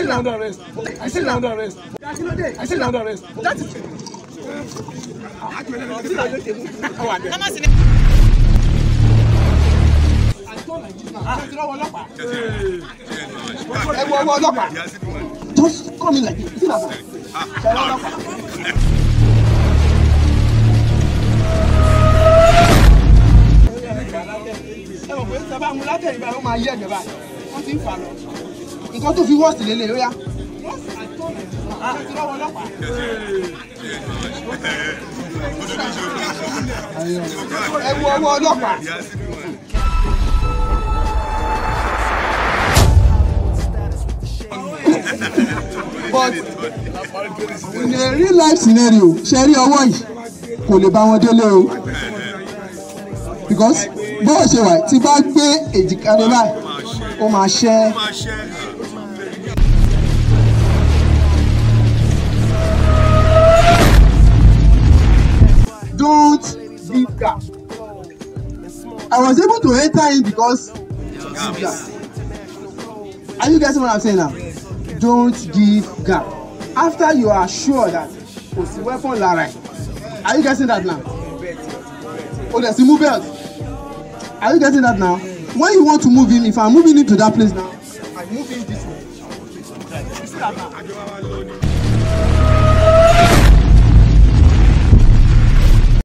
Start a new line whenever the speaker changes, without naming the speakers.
still now under arrest. I still now under arrest. I still now under arrest. That is.
just come in like this ẹ mọ̀ pé sábà mú látẹ̀yìn báyìí ó máa yẹ̀ ẹ̀ báyìí wọ́n ti ń fà lọ nǹkan tó fi wọ́ọ̀sì lélẹ̀ ó ẹ wọ ọwọ́ ọlọ́pàá. but in a real life scenario ṣe rí ọwọ́ yìí? Kò lè bá wọn délé o. Because bó ṣe wà tí bá gbé èjìká rẹ báyìí ó máa ṣẹ́. don't give gap. I was able to enter in because give gap. Are you getting what I'm saying now? Don't give gap. After you are sure that kò sí weapon lára ẹ̀. Are you getting that now? O dẹ̀ sí mú belt. Are you getting that now? When you want to move in, if I'm moving into that place now, I move in this way.